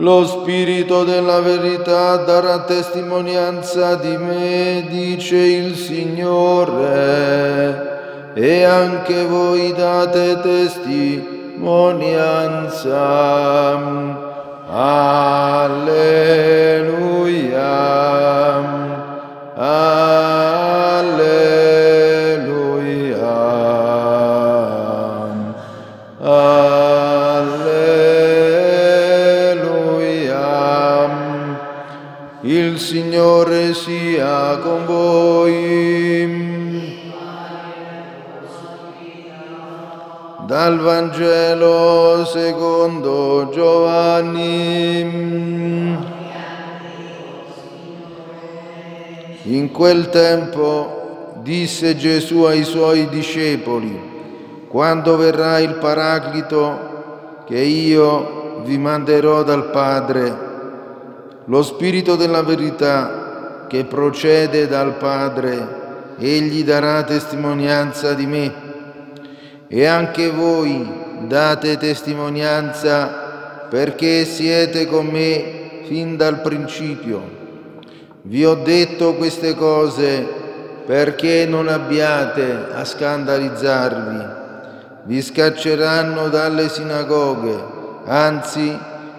Lo Spirito della verità darà testimonianza di me, dice il Signore, e anche voi date testimonianza. Alleluia. Alleluia. Signore sia con voi. Dal Vangelo secondo Giovanni. In quel tempo disse Gesù ai suoi discepoli, quando verrà il Paraclito che io vi manderò dal Padre, lo Spirito della verità che procede dal Padre, egli darà testimonianza di me. E anche voi date testimonianza perché siete con me fin dal principio. Vi ho detto queste cose perché non abbiate a scandalizzarvi. Vi scacceranno dalle sinagoghe, anzi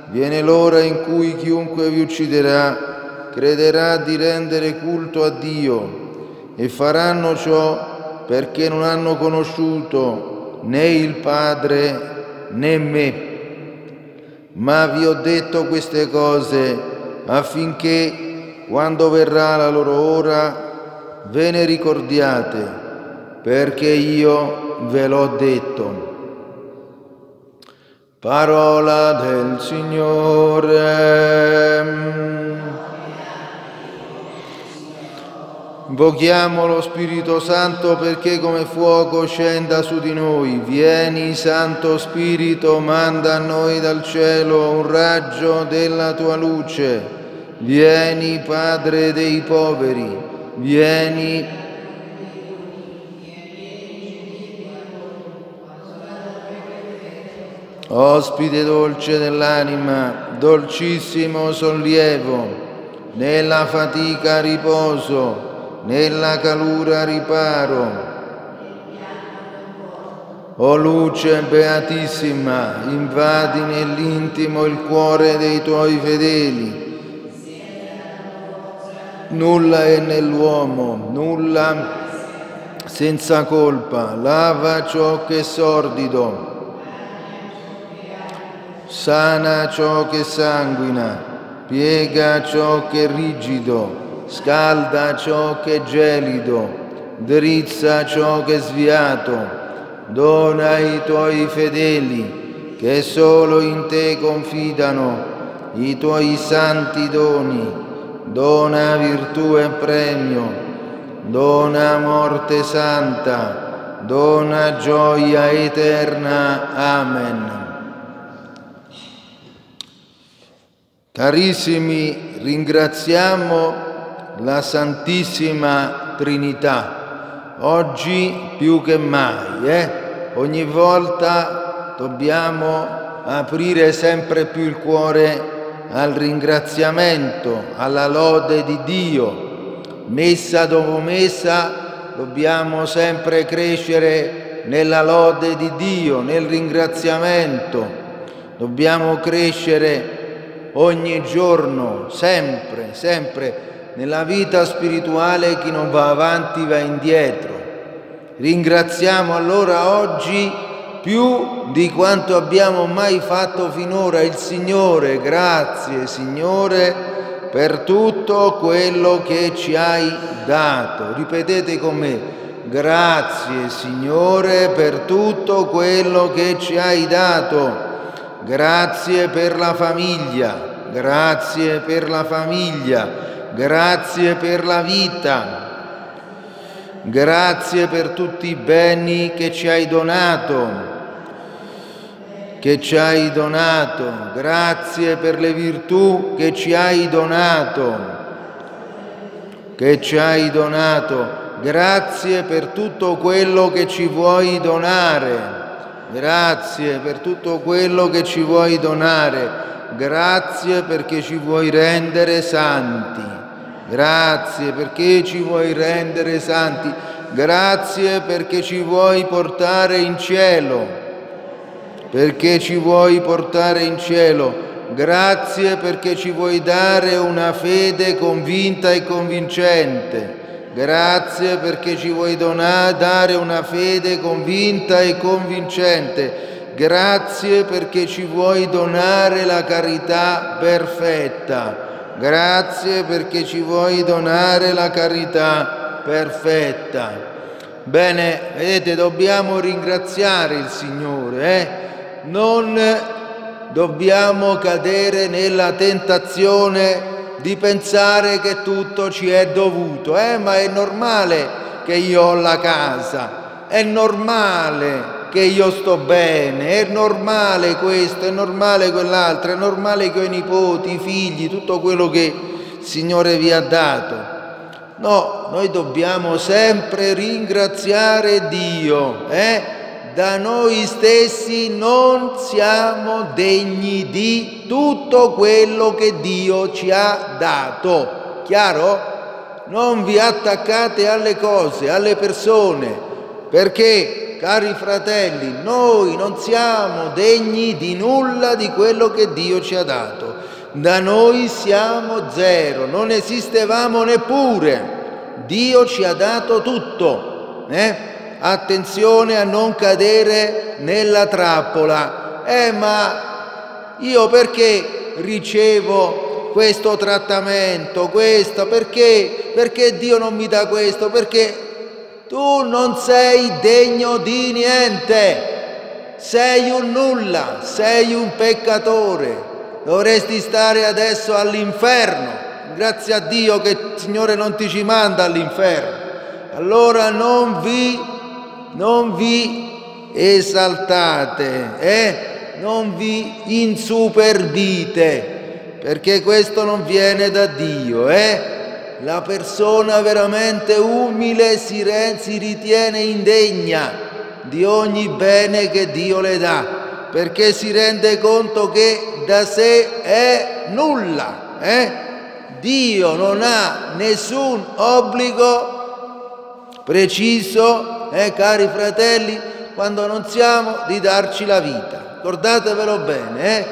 viene l'ora in cui chiunque vi ucciderà crederà di rendere culto a Dio e faranno ciò perché non hanno conosciuto né il Padre né me. Ma vi ho detto queste cose affinché quando verrà la loro ora ve ne ricordiate, perché io ve l'ho detto. Parola del Signore. Invochiamo lo Spirito Santo perché come fuoco scenda su di noi. Vieni, Santo Spirito, manda a noi dal cielo un raggio della tua luce. Vieni, Padre dei poveri, vieni. Ospite dolce dell'anima, dolcissimo sollievo, nella fatica riposo, nella calura riparo. O luce beatissima, invadi nell'intimo il cuore dei tuoi fedeli. Nulla è nell'uomo, nulla senza colpa, lava ciò che è sordido, sana ciò che sanguina, piega ciò che è rigido, scalda ciò che è gelido, drizza ciò che è sviato, dona ai tuoi fedeli che solo in te confidano i tuoi santi doni dona virtù e premio, dona morte santa, dona gioia eterna. Amen. Carissimi, ringraziamo la Santissima Trinità, oggi più che mai, eh? ogni volta dobbiamo aprire sempre più il cuore al ringraziamento, alla lode di Dio. Messa dopo messa dobbiamo sempre crescere nella lode di Dio, nel ringraziamento. Dobbiamo crescere ogni giorno, sempre, sempre nella vita spirituale chi non va avanti va indietro. Ringraziamo allora oggi più di quanto abbiamo mai fatto finora il Signore. Grazie Signore per tutto quello che ci hai dato. Ripetete con me. Grazie Signore per tutto quello che ci hai dato. Grazie per la famiglia. Grazie per la famiglia. Grazie per la vita. Grazie per tutti i beni che ci hai donato. Che ci hai donato, grazie per le virtù che ci hai donato, che ci hai donato, grazie per tutto quello che ci vuoi donare, grazie per tutto quello che ci vuoi donare, grazie perché ci vuoi rendere santi, grazie perché ci vuoi rendere santi, grazie perché ci vuoi portare in cielo, perché ci vuoi portare in cielo. Grazie perché ci vuoi dare una fede convinta e convincente. Grazie perché ci vuoi dare una fede convinta e convincente. Grazie perché ci vuoi donare la carità perfetta. Grazie perché ci vuoi donare la carità perfetta. Bene, vedete, dobbiamo ringraziare il Signore, eh? non dobbiamo cadere nella tentazione di pensare che tutto ci è dovuto, eh? ma è normale che io ho la casa, è normale che io sto bene, è normale questo, è normale quell'altro, è normale che ho i nipoti, i figli, tutto quello che il Signore vi ha dato. No, noi dobbiamo sempre ringraziare Dio, eh? da noi stessi non siamo degni di tutto quello che Dio ci ha dato. Chiaro? Non vi attaccate alle cose, alle persone, perché, cari fratelli, noi non siamo degni di nulla di quello che Dio ci ha dato. Da noi siamo zero, non esistevamo neppure. Dio ci ha dato tutto. Eh? attenzione a non cadere nella trappola. Eh, ma io perché ricevo questo trattamento, questo? Perché? Perché Dio non mi dà questo? Perché tu non sei degno di niente. Sei un nulla, sei un peccatore. Dovresti stare adesso all'inferno. Grazie a Dio che il Signore non ti ci manda all'inferno. Allora non vi non vi esaltate, eh? non vi insuperbite, perché questo non viene da Dio. Eh? La persona veramente umile si, si ritiene indegna di ogni bene che Dio le dà, perché si rende conto che da sé è nulla. Eh? Dio non ha nessun obbligo preciso eh, cari fratelli, quando non siamo di darci la vita. Ricordatevelo bene, eh?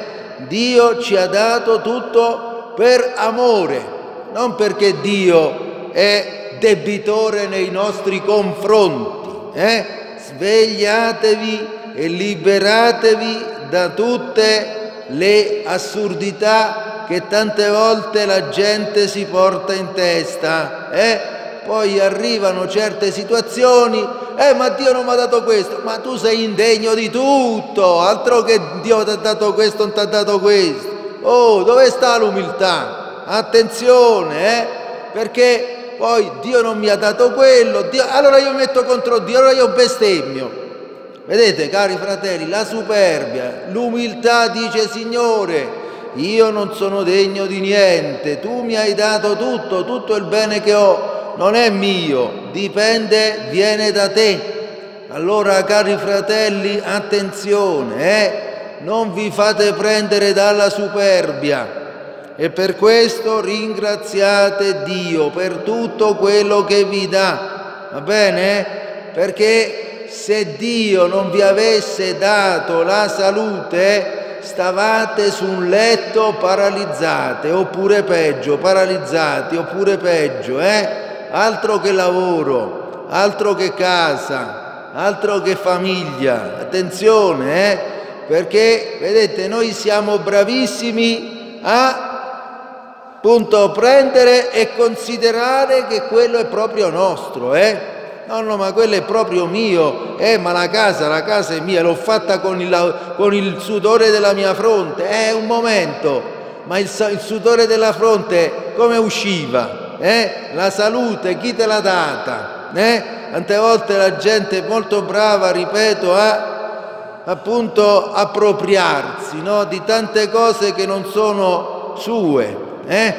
Dio ci ha dato tutto per amore, non perché Dio è debitore nei nostri confronti. Eh? Svegliatevi e liberatevi da tutte le assurdità che tante volte la gente si porta in testa. Eh? poi arrivano certe situazioni, eh ma Dio non mi ha dato questo, ma tu sei indegno di tutto, altro che Dio ti ha dato questo, non ti ha dato questo. Oh, dove sta l'umiltà? Attenzione, eh? Perché poi Dio non mi ha dato quello, Dio... allora io metto contro Dio, allora io bestemmio. Vedete, cari fratelli, la superbia, l'umiltà dice Signore, io non sono degno di niente, tu mi hai dato tutto, tutto il bene che ho, non è mio, dipende, viene da te. Allora, cari fratelli, attenzione, eh? non vi fate prendere dalla superbia e per questo ringraziate Dio per tutto quello che vi dà, va bene? Perché se Dio non vi avesse dato la salute, stavate su un letto paralizzate, oppure peggio, paralizzati, oppure peggio, eh? altro che lavoro, altro che casa, altro che famiglia. Attenzione, eh? perché vedete, noi siamo bravissimi a appunto prendere e considerare che quello è proprio nostro, eh? No, no, ma quello è proprio mio, eh, ma la casa, la casa è mia, l'ho fatta con il, con il sudore della mia fronte, eh, un momento, ma il, il sudore della fronte come usciva? eh? la salute, chi te l'ha data? Eh? Tante volte la gente è molto brava, ripeto, a appunto appropriarsi no? di tante cose che non sono sue. Eh?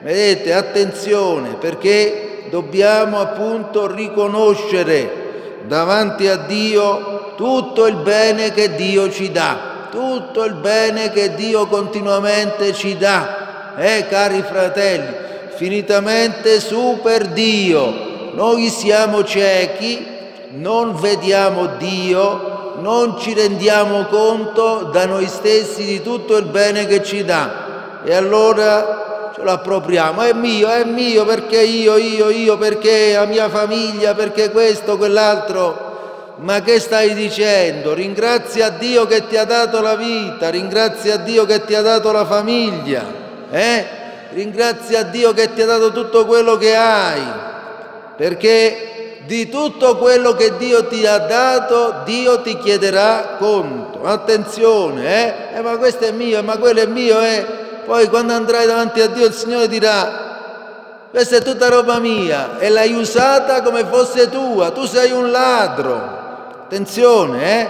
Vedete, attenzione, perché dobbiamo appunto riconoscere davanti a Dio tutto il bene che Dio ci dà. tutto il bene che Dio continuamente ci dà, eh, cari fratelli, finitamente super Dio. Noi siamo ciechi, non vediamo Dio, non ci rendiamo conto da noi stessi di tutto il bene che ci dà. E allora ce lo appropriamo, è mio, è mio, perché io, io, io, perché la mia famiglia, perché questo, quell'altro. Ma che stai dicendo? Ringrazia Dio che ti ha dato la vita, ringrazia Dio che ti ha dato la famiglia, eh? Ringrazia Dio che ti ha dato tutto quello che hai, perché di tutto quello che Dio ti ha dato, Dio ti chiederà conto. Attenzione, eh? eh ma questo è mio, ma quello è mio, eh? Poi quando andrai davanti a Dio il Signore dirà, questa è tutta roba mia e l'hai usata come fosse tua, tu sei un ladro. Attenzione, eh?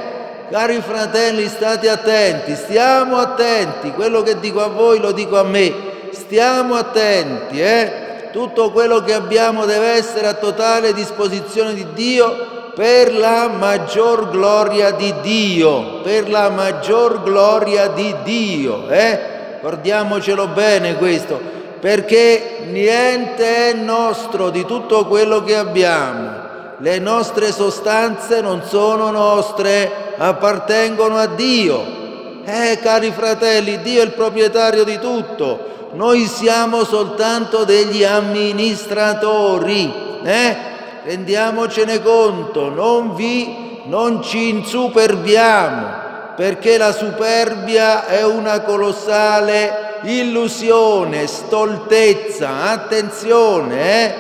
Cari fratelli, state attenti, stiamo attenti. Quello che dico a voi lo dico a me. Stiamo attenti, eh? Tutto quello che abbiamo deve essere a totale disposizione di Dio per la maggior gloria di Dio, per la maggior gloria di Dio, eh? Guardiamocelo bene questo, perché niente è nostro di tutto quello che abbiamo le nostre sostanze non sono nostre, appartengono a Dio. Eh, cari fratelli, Dio è il proprietario di tutto, noi siamo soltanto degli amministratori, eh? rendiamocene conto, non, vi, non ci insuperbiamo, perché la superbia è una colossale illusione, stoltezza, attenzione, eh?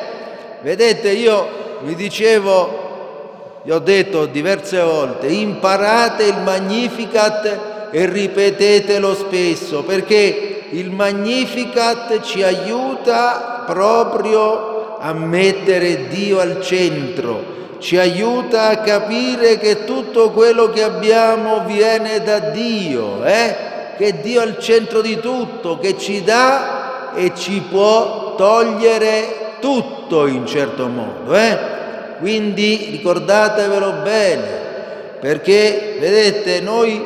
vedete io vi dicevo, vi ho detto diverse volte, imparate il Magnificat e ripetetelo spesso, perché il Magnificat ci aiuta proprio a mettere Dio al centro, ci aiuta a capire che tutto quello che abbiamo viene da Dio, eh? che Dio è al centro di tutto, che ci dà e ci può togliere tutto in certo modo. Eh? Quindi ricordatevelo bene, perché vedete, noi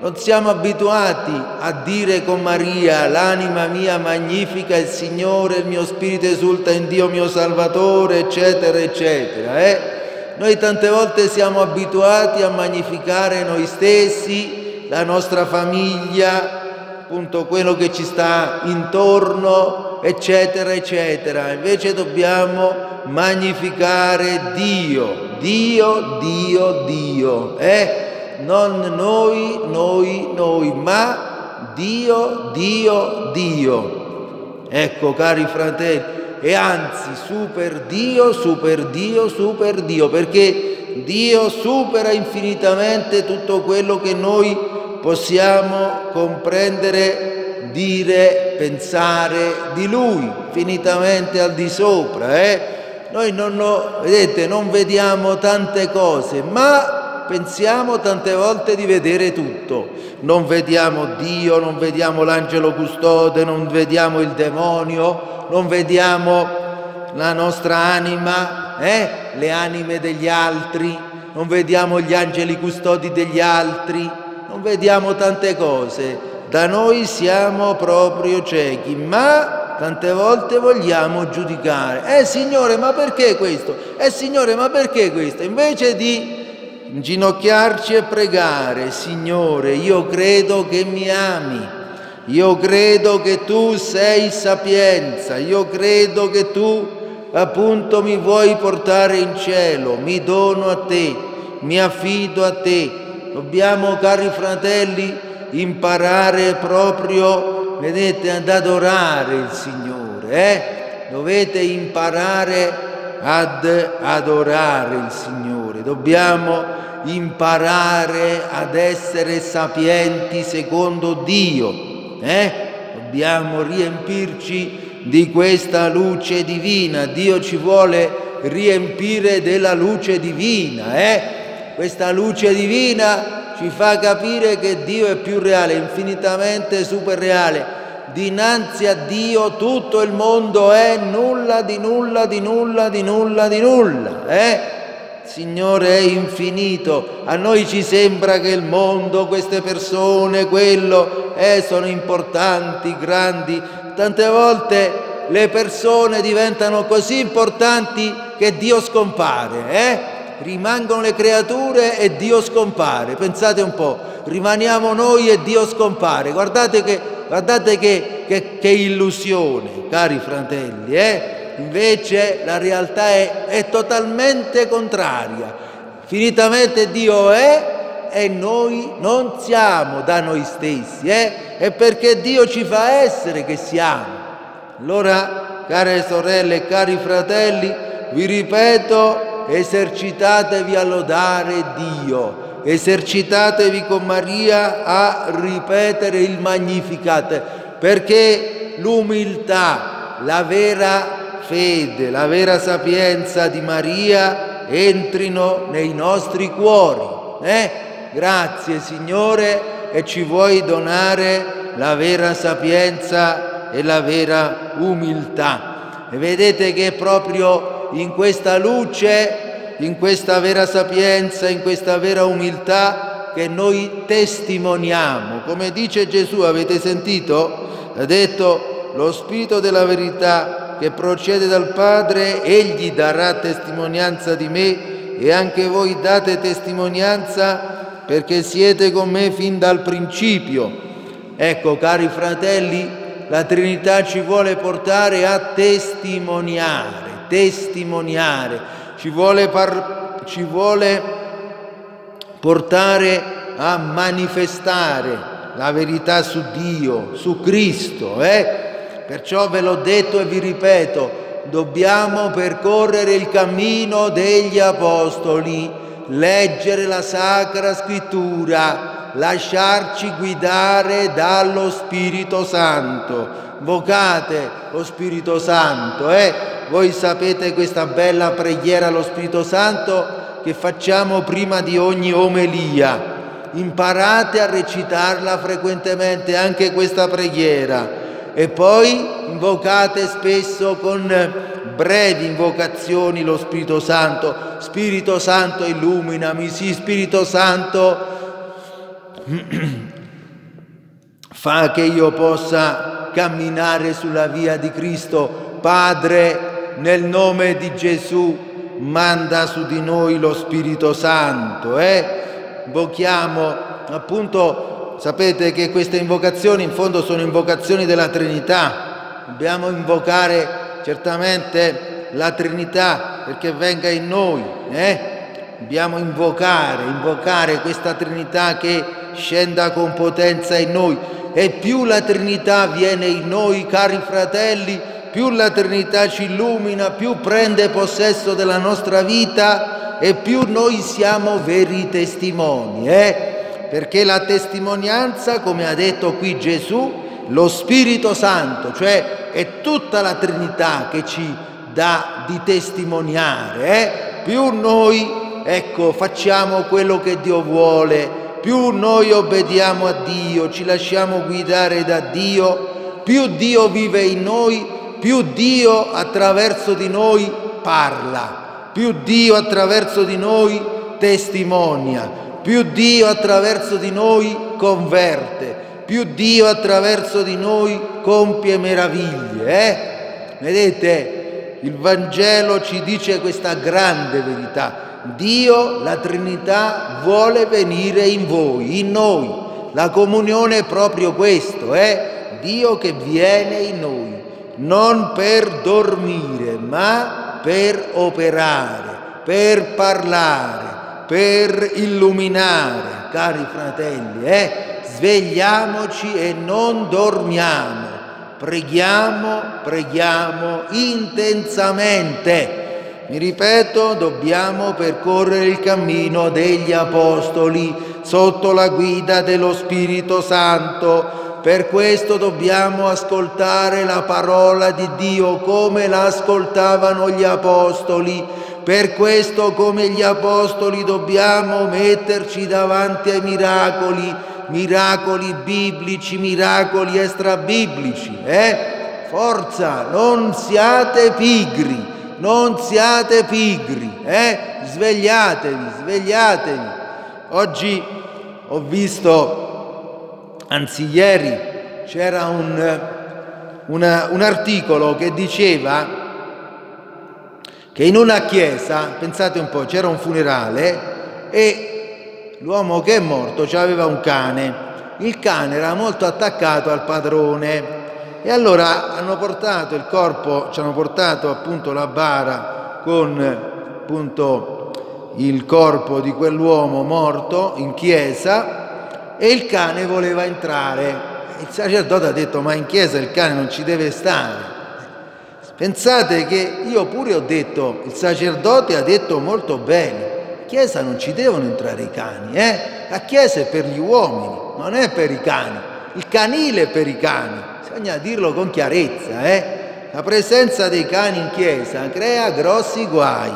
non siamo abituati a dire con Maria, l'anima mia magnifica il Signore, il mio spirito esulta in Dio mio Salvatore, eccetera, eccetera. Eh? Noi tante volte siamo abituati a magnificare noi stessi, la nostra famiglia, appunto quello che ci sta intorno, eccetera, eccetera. Invece dobbiamo magnificare Dio, Dio, Dio, Dio, eh? Non noi, noi, noi, ma Dio, Dio, Dio. Ecco, cari fratelli, e anzi, super Dio, super Dio, super Dio, perché Dio supera infinitamente tutto quello che noi possiamo comprendere, dire, pensare di Lui, finitamente al di sopra. Eh? Noi non, lo, vedete, non vediamo tante cose, ma pensiamo tante volte di vedere tutto. Non vediamo Dio, non vediamo l'angelo custode, non vediamo il demonio, non vediamo la nostra anima, eh? le anime degli altri, non vediamo gli angeli custodi degli altri, non vediamo tante cose, da noi siamo proprio ciechi, ma tante volte vogliamo giudicare. Eh Signore, ma perché questo? Eh Signore, ma perché questo? Invece di inginocchiarci e pregare, Signore, io credo che mi ami, io credo che tu sei sapienza, io credo che tu appunto mi vuoi portare in cielo, mi dono a te, mi affido a te Dobbiamo, cari fratelli, imparare proprio, vedete, ad adorare il Signore. Eh? Dovete imparare ad adorare il Signore. Dobbiamo imparare ad essere sapienti secondo Dio. Eh? Dobbiamo riempirci di questa luce divina. Dio ci vuole riempire della luce divina. Eh? Questa luce divina ci fa capire che Dio è più reale, infinitamente super reale. Dinanzi a Dio tutto il mondo è nulla di nulla di nulla di nulla di nulla. Eh? Signore è infinito. A noi ci sembra che il mondo, queste persone, quello, eh, sono importanti, grandi. Tante volte le persone diventano così importanti che Dio scompare, eh? Rimangono le creature e Dio scompare. Pensate un po', rimaniamo noi e Dio scompare. Guardate che, guardate che, che, che illusione, cari fratelli, eh? Invece la realtà è, è totalmente contraria. Finitamente Dio è e noi non siamo da noi stessi, eh? è perché Dio ci fa essere che siamo. Allora, care sorelle e cari fratelli, vi ripeto, esercitatevi a lodare Dio, esercitatevi con Maria a ripetere il Magnificat, perché l'umiltà, la vera fede, la vera sapienza di Maria entrino nei nostri cuori. Eh? Grazie Signore e ci vuoi donare la vera sapienza e la vera umiltà. E vedete che proprio in questa luce, in questa vera sapienza, in questa vera umiltà che noi testimoniamo. Come dice Gesù, avete sentito? Ha detto lo spirito della verità che procede dal Padre, egli darà testimonianza di me e anche voi date testimonianza perché siete con me fin dal principio. Ecco, cari fratelli, la Trinità ci vuole portare a testimoniare, testimoniare, ci vuole, par- ci vuole portare a manifestare la verità su Dio, su Cristo, eh? Perciò ve l'ho detto e vi ripeto, dobbiamo percorrere il cammino degli Apostoli, leggere la Sacra Scrittura, lasciarci guidare dallo Spirito Santo. Vocate lo Spirito Santo, eh? Voi sapete questa bella preghiera allo Spirito Santo che facciamo prima di ogni omelia. Imparate a recitarla frequentemente anche questa preghiera e poi invocate spesso con brevi invocazioni lo Spirito Santo. Spirito Santo illuminami, sì Spirito Santo fa che io possa camminare sulla via di Cristo. Padre, nel nome di Gesù, manda su di noi lo Spirito Santo. Eh? Invochiamo appunto Sapete che queste invocazioni in fondo sono invocazioni della Trinità. Dobbiamo invocare certamente la Trinità perché venga in noi. Eh? Dobbiamo invocare, invocare questa Trinità che scenda con potenza in noi. E più la Trinità viene in noi, cari fratelli, più la Trinità ci illumina, più prende possesso della nostra vita e più noi siamo veri testimoni. Eh? Perché la testimonianza, come ha detto qui Gesù, lo Spirito Santo, cioè è tutta la Trinità che ci dà di testimoniare, eh? più noi ecco, facciamo quello che Dio vuole, più noi obbediamo a Dio, ci lasciamo guidare da Dio, più Dio vive in noi, più Dio attraverso di noi parla, più Dio attraverso di noi testimonia, più Dio attraverso di noi converte, più Dio attraverso di noi compie meraviglie. Eh? Vedete, il Vangelo ci dice questa grande verità. Dio, la Trinità, vuole venire in voi, in noi. La comunione è proprio questo, eh? Dio che viene in noi, non per dormire, ma per operare, per parlare, per illuminare, cari fratelli, eh? svegliamoci e non dormiamo, preghiamo, preghiamo intensamente. Mi ripeto, dobbiamo percorrere il cammino degli Apostoli sotto la guida dello Spirito Santo. Per questo dobbiamo ascoltare la parola di Dio come la ascoltavano gli Apostoli per questo come gli apostoli dobbiamo metterci davanti ai miracoli, miracoli biblici, miracoli extrabiblici. Eh? Forza, non siate pigri, non siate pigri, eh? svegliatevi, svegliatevi. Oggi ho visto, anzi ieri, c'era un, una, un articolo che diceva che in una chiesa, pensate un po', c'era un funerale e l'uomo che è morto aveva un cane. Il cane era molto attaccato al padrone e allora hanno portato il corpo, ci hanno portato appunto la bara con appunto il corpo di quell'uomo morto in chiesa e il cane voleva entrare. Il sacerdote ha detto ma in chiesa il cane non ci deve stare. Pensate che io pure ho detto, il sacerdote ha detto molto bene, in chiesa non ci devono entrare i cani, eh? la chiesa è per gli uomini, non è per i cani, il canile è per i cani, bisogna dirlo con chiarezza, eh? la presenza dei cani in chiesa crea grossi guai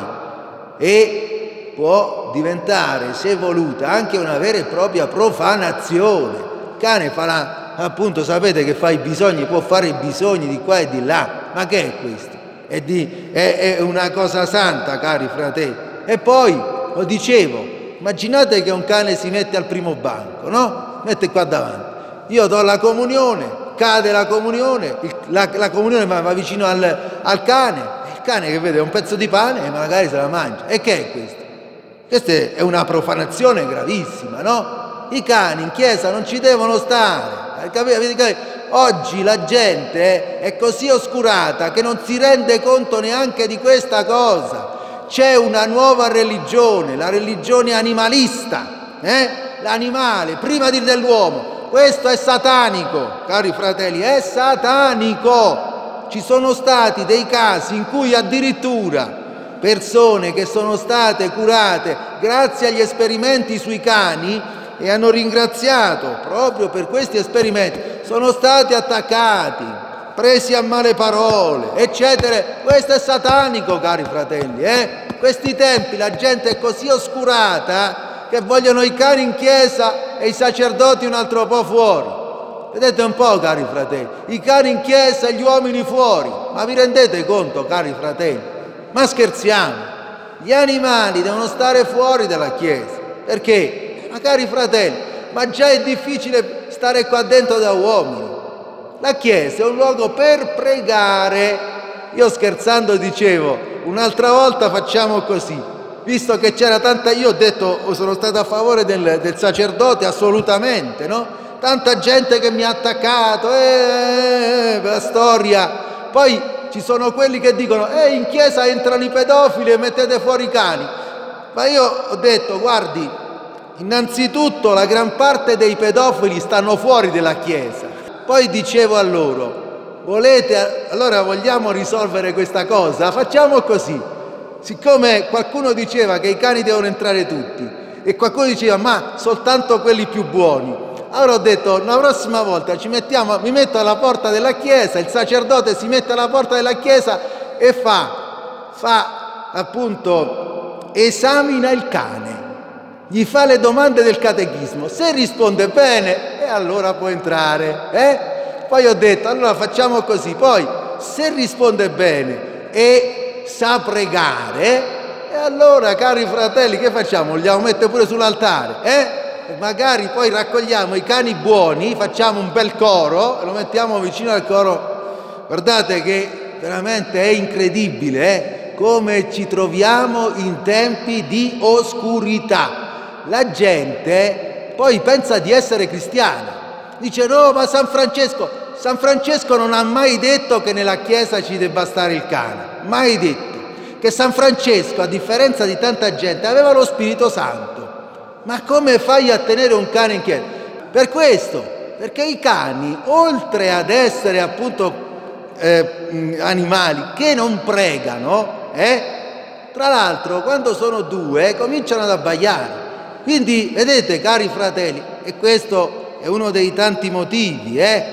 e può diventare, se voluta, anche una vera e propria profanazione. Il cane farà appunto sapete che fa i bisogni, può fare i bisogni di qua e di là, ma che è questo? È, di, è, è una cosa santa, cari fratelli. E poi, lo dicevo, immaginate che un cane si mette al primo banco, no? Mette qua davanti. Io do la comunione, cade la comunione, la, la, comunione va, va vicino al, al, cane, il cane che vede un pezzo di pane e magari se la mangia. E che è questo? Questa è una profanazione gravissima, no? I cani in chiesa non ci devono stare. Oggi la gente è così oscurata che non si rende conto neanche di questa cosa. C'è una nuova religione, la religione animalista, eh? l'animale prima dell'uomo. Questo è satanico, cari fratelli, è satanico. Ci sono stati dei casi in cui addirittura persone che sono state curate grazie agli esperimenti sui cani e hanno ringraziato proprio per questi esperimenti, sono stati attaccati, presi a male parole, eccetera. Questo è satanico, cari fratelli. Eh? Questi tempi la gente è così oscurata che vogliono i cani in chiesa e i sacerdoti un altro po' fuori. Vedete un po', cari fratelli, i cani in chiesa e gli uomini fuori. Ma vi rendete conto, cari fratelli? Ma scherziamo? Gli animali devono stare fuori dalla chiesa. Perché? Ma cari fratelli, ma già è difficile stare qua dentro da uomini. La chiesa è un luogo per pregare. Io scherzando dicevo, un'altra volta facciamo così, visto che c'era tanta, io ho detto, sono stato a favore del, del sacerdote assolutamente, no? Tanta gente che mi ha attaccato, eh, la storia. Poi ci sono quelli che dicono, eh, in chiesa entrano i pedofili e mettete fuori i cani. Ma io ho detto, guardi, Innanzitutto la gran parte dei pedofili stanno fuori dalla Chiesa. Poi dicevo a loro, volete, allora vogliamo risolvere questa cosa? Facciamo così. Siccome qualcuno diceva che i cani devono entrare tutti e qualcuno diceva ma soltanto quelli più buoni, allora ho detto la prossima volta mettiamo, mi metto alla porta della chiesa, il sacerdote si mette alla porta della chiesa e fa, fa appunto, esamina il cane gli fa le domande del catechismo, se risponde bene, e allora può entrare. Eh? Poi ho detto, allora facciamo così, poi se risponde bene e sa pregare, e allora cari fratelli che facciamo? Li mettere pure sull'altare, eh? Magari poi raccogliamo i cani buoni, facciamo un bel coro lo mettiamo vicino al coro. Guardate che veramente è incredibile eh? come ci troviamo in tempi di oscurità la gente poi pensa di essere cristiana. Dice no, ma San Francesco, San Francesco non ha mai detto che nella chiesa ci debba stare il cane, mai detto. Che San Francesco, a differenza di tanta gente, aveva lo Spirito Santo. Ma come fai a tenere un cane in chiesa? Per questo, perché i cani, oltre ad essere appunto eh, animali che non pregano, eh, tra l'altro quando sono due cominciano ad abbaiare. Quindi, vedete, cari fratelli, e questo è uno dei tanti motivi, eh?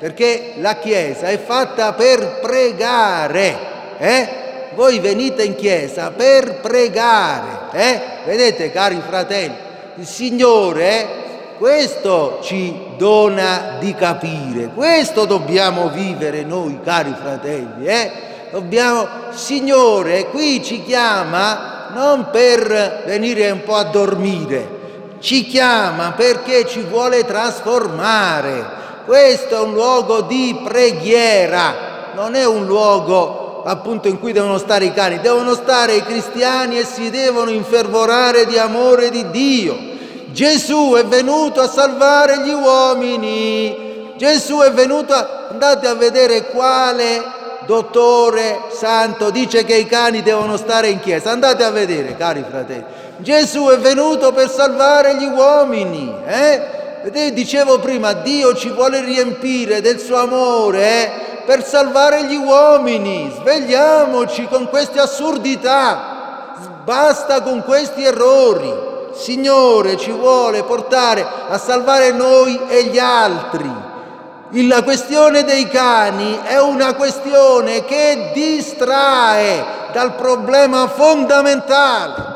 perché la Chiesa è fatta per pregare. Eh? Voi venite in Chiesa per pregare. Eh? Vedete, cari fratelli, il Signore questo ci dona di capire, questo dobbiamo vivere noi, cari fratelli. Eh? Dobbiamo, Signore, qui ci chiama non per venire un po' a dormire, ci chiama perché ci vuole trasformare. Questo è un luogo di preghiera, non è un luogo appunto in cui devono stare i cani, devono stare i cristiani e si devono infervorare di amore di Dio. Gesù è venuto a salvare gli uomini. Gesù è venuto a... andate a vedere quale dottore santo dice che i cani devono stare in chiesa. Andate a vedere, cari fratelli. Gesù è venuto per salvare gli uomini. Eh? Vedete, dicevo prima, Dio ci vuole riempire del suo amore eh? per salvare gli uomini. Svegliamoci con queste assurdità. Basta con questi errori. Signore ci vuole portare a salvare noi e gli altri. La questione dei cani è una questione che distrae dal problema fondamentale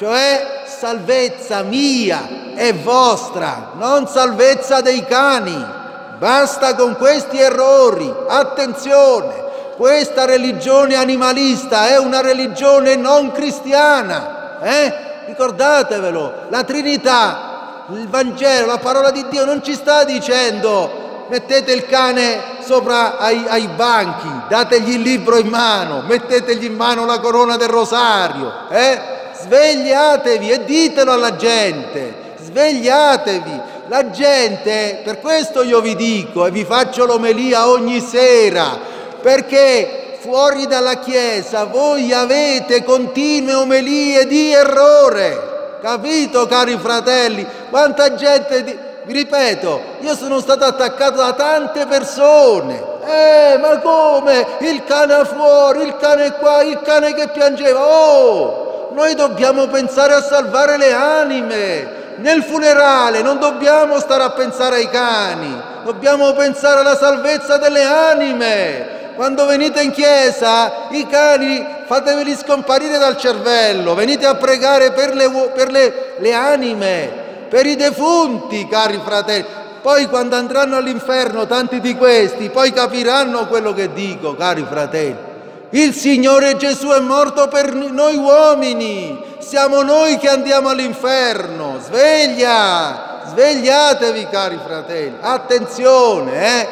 cioè salvezza mia e vostra, non salvezza dei cani. Basta con questi errori, attenzione, questa religione animalista è una religione non cristiana, eh? ricordatevelo, la Trinità, il Vangelo, la parola di Dio non ci sta dicendo mettete il cane sopra ai, ai, banchi, dategli il libro in mano, mettetegli in mano la corona del rosario, eh? svegliatevi e ditelo alla gente, svegliatevi. La gente, per questo io vi dico e vi faccio l'omelia ogni sera, perché fuori dalla Chiesa voi avete continue omelie di errore. Capito, cari fratelli? Quanta gente... Di... Vi ripeto, io sono stato attaccato da tante persone. Eh, ma come? Il cane fuori, il cane qua, il cane che piangeva. Oh! noi dobbiamo pensare a salvare le anime. Nel funerale non dobbiamo stare a pensare ai cani, dobbiamo pensare alla salvezza delle anime. Quando venite in chiesa, i cani fateveli scomparire dal cervello, venite a pregare per le, per le, le anime, per i defunti, cari fratelli. Poi quando andranno all'inferno tanti di questi, poi capiranno quello che dico, cari fratelli. Il Signore Gesù è morto per noi uomini, siamo noi che andiamo all'inferno. Sveglia, svegliatevi cari fratelli, attenzione, eh?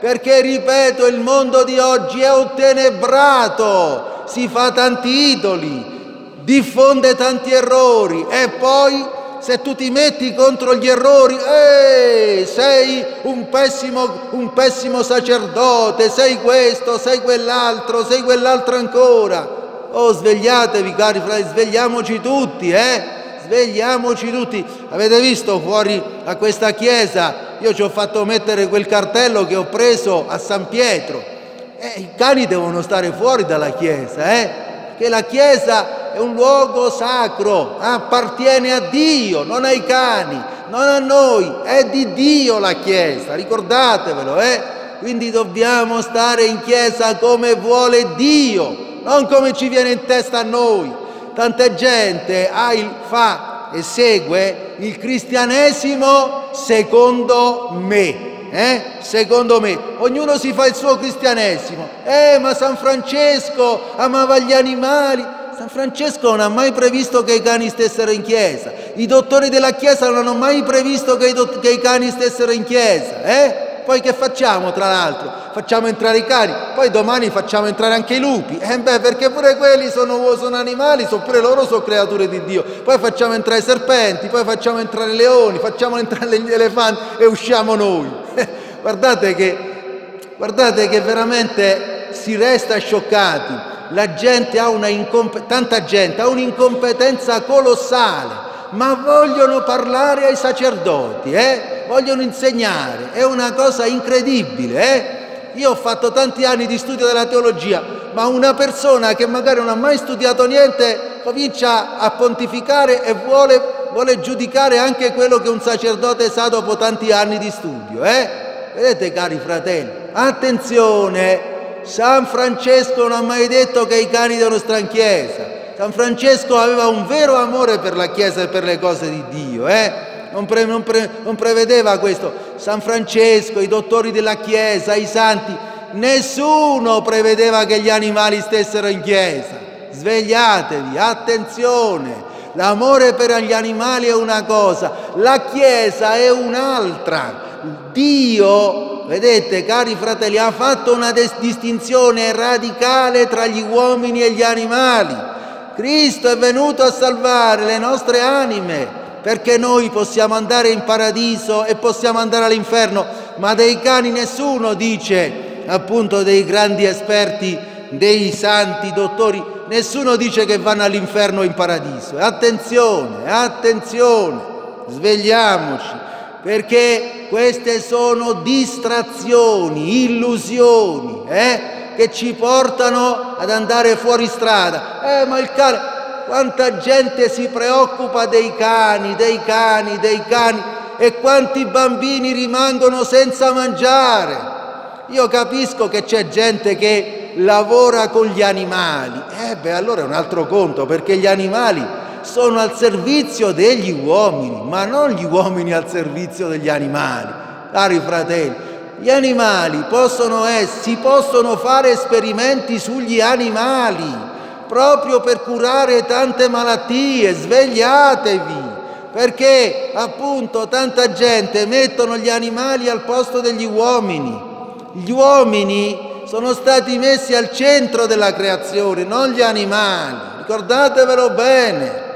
perché ripeto, il mondo di oggi è ottenebrato, si fa tanti idoli, diffonde tanti errori e poi se tu ti metti contro gli errori, eh, sei un pessimo, un pessimo sacerdote, sei questo, sei quell'altro, sei quell'altro ancora. Oh, svegliatevi, cari fratelli, svegliamoci tutti, eh? Svegliamoci tutti. Avete visto fuori a questa chiesa? Io ci ho fatto mettere quel cartello che ho preso a San Pietro. Eh, I cani devono stare fuori dalla chiesa, eh? Che la chiesa è un luogo sacro, appartiene a Dio, non ai cani, non a noi, è di Dio la Chiesa, ricordatevelo, eh? Quindi dobbiamo stare in Chiesa come vuole Dio, non come ci viene in testa a noi. Tanta gente ha il, fa e segue il cristianesimo secondo me. Eh? Secondo me, ognuno si fa il suo cristianesimo. Eh, ma San Francesco amava gli animali. San Francesco non ha mai previsto che i cani stessero in chiesa. I dottori della chiesa non hanno mai previsto che i, dott- che i cani stessero in chiesa. Eh? Poi che facciamo tra l'altro? Facciamo entrare i cani, poi domani facciamo entrare anche i lupi. Eh beh, perché pure quelli sono, sono animali, sono pure loro sono creature di Dio. Poi facciamo entrare i serpenti, poi facciamo entrare i leoni, facciamo entrare gli elefanti e usciamo noi. Guardate, che, guardate che veramente si resta scioccati la gente ha una tanta gente ha un'incompetenza colossale, ma vogliono parlare ai sacerdoti, eh? vogliono insegnare, è una cosa incredibile. Eh? Io ho fatto tanti anni di studio della teologia, ma una persona che magari non ha mai studiato niente comincia a pontificare e vuole, vuole giudicare anche quello che un sacerdote sa dopo tanti anni di studio. Eh? Vedete cari fratelli, attenzione, San Francesco non ha mai detto che i cani stare in chiesa. San Francesco aveva un vero amore per la chiesa e per le cose di Dio, eh? non, pre, non, pre, non prevedeva questo. San Francesco, i dottori della chiesa, i santi, nessuno prevedeva che gli animali stessero in chiesa. Svegliatevi, attenzione, l'amore per gli animali è una cosa, la chiesa è un'altra. Dio, vedete cari fratelli, ha fatto una distinzione radicale tra gli uomini e gli animali. Cristo è venuto a salvare le nostre anime perché noi possiamo andare in paradiso e possiamo andare all'inferno, ma dei cani nessuno dice, appunto dei grandi esperti, dei santi dottori, nessuno dice che vanno all'inferno o in paradiso. Attenzione, attenzione, svegliamoci, perché queste sono distrazioni, illusioni, eh, che ci portano ad andare fuori strada. Eh, ma il cane quanta gente si preoccupa dei cani, dei cani, dei cani e quanti bambini rimangono senza mangiare. Io capisco che c'è gente che lavora con gli animali, eh beh allora è un altro conto perché gli animali sono al servizio degli uomini, ma non gli uomini al servizio degli animali. Cari fratelli, gli animali possono essere, si possono fare esperimenti sugli animali proprio per curare tante malattie, svegliatevi, perché appunto tanta gente mettono gli animali al posto degli uomini. Gli uomini sono stati messi al centro della creazione, non gli animali, ricordatevelo bene,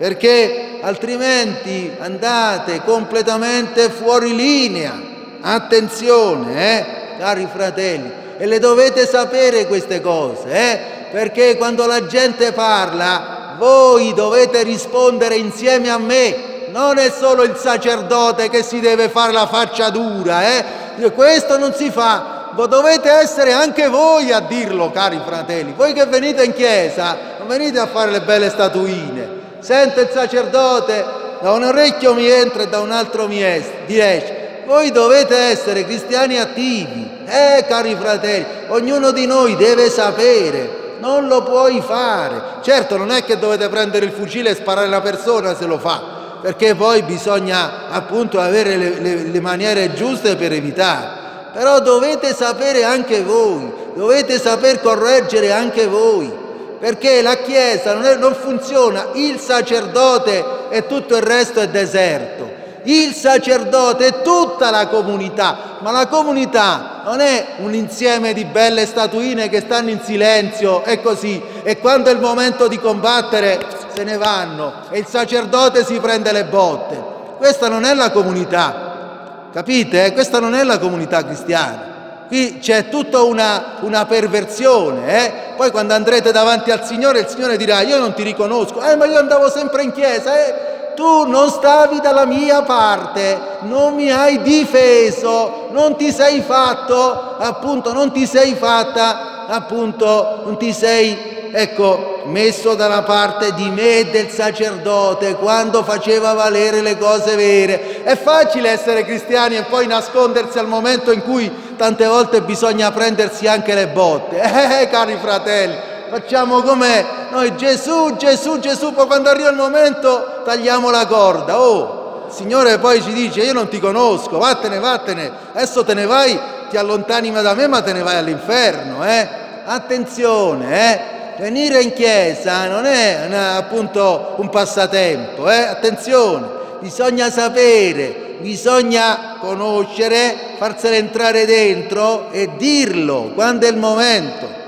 perché altrimenti andate completamente fuori linea. Attenzione, eh, cari fratelli, e le dovete sapere queste cose, eh? perché quando la gente parla voi dovete rispondere insieme a me. Non è solo il sacerdote che si deve fare la faccia dura, eh? questo non si fa, dovete essere anche voi a dirlo, cari fratelli. Voi che venite in chiesa, non venite a fare le belle statuine. Sente il sacerdote, da un orecchio mi entra e da un altro mi esce. Voi dovete essere cristiani attivi, eh, cari fratelli, ognuno di noi deve sapere non lo puoi fare. Certo, non è che dovete prendere il fucile e sparare una persona se lo fa, perché poi bisogna appunto avere le, le, le maniere giuste per evitare. Però dovete sapere anche voi, dovete saper correggere anche voi, perché la Chiesa non, è, non funziona, il sacerdote e tutto il resto è deserto il sacerdote e tutta la comunità, ma la comunità non è un insieme di belle statuine che stanno in silenzio e così, e quando è il momento di combattere se ne vanno e il sacerdote si prende le botte. Questa non è la comunità, capite? Questa non è la comunità cristiana. Qui c'è tutta una, una perversione, eh? poi quando andrete davanti al Signore il Signore dirà io non ti riconosco, eh ma io andavo sempre in chiesa, eh? tu non stavi dalla mia parte, non mi hai difeso, non ti sei fatto, appunto, non ti sei fatta, appunto, non ti sei, ecco, messo dalla parte di me e del sacerdote quando faceva valere le cose vere. È facile essere cristiani e poi nascondersi al momento in cui tante volte bisogna prendersi anche le botte. Eh, cari fratelli, facciamo com'è, noi Gesù, Gesù, Gesù, poi quando arriva il momento tagliamo la corda. Oh, il Signore poi ci dice io non ti conosco, vattene, vattene, adesso te ne vai, ti allontani da me ma te ne vai all'inferno. Eh? Attenzione, eh? Venire in chiesa non è una, appunto un passatempo, eh? attenzione, bisogna sapere, bisogna conoscere, farsene entrare dentro e dirlo quando è il momento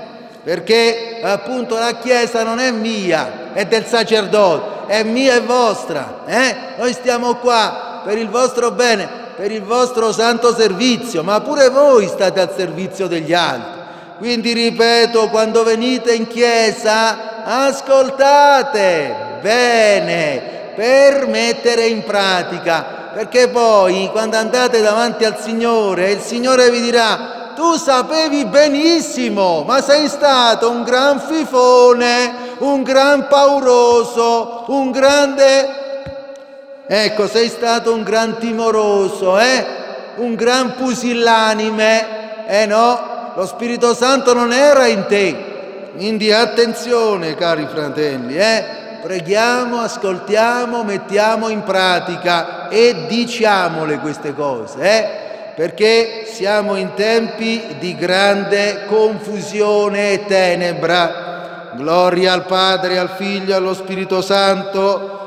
perché appunto la Chiesa non è mia, è del sacerdote, è mia e vostra. Eh? Noi stiamo qua per il vostro bene, per il vostro santo servizio, ma pure voi state al servizio degli altri. Quindi ripeto, quando venite in chiesa, ascoltate bene per mettere in pratica, perché poi quando andate davanti al Signore, il Signore vi dirà tu sapevi benissimo, ma sei stato un gran fifone, un gran pauroso, un grande... Ecco, sei stato un gran timoroso, eh? Un gran pusillanime, eh no? Lo Spirito Santo non era in te. Quindi attenzione, cari fratelli, eh? Preghiamo, ascoltiamo, mettiamo in pratica e diciamole queste cose, eh? perché siamo in tempi di grande confusione e tenebra. Gloria al Padre, al Figlio allo Spirito Santo,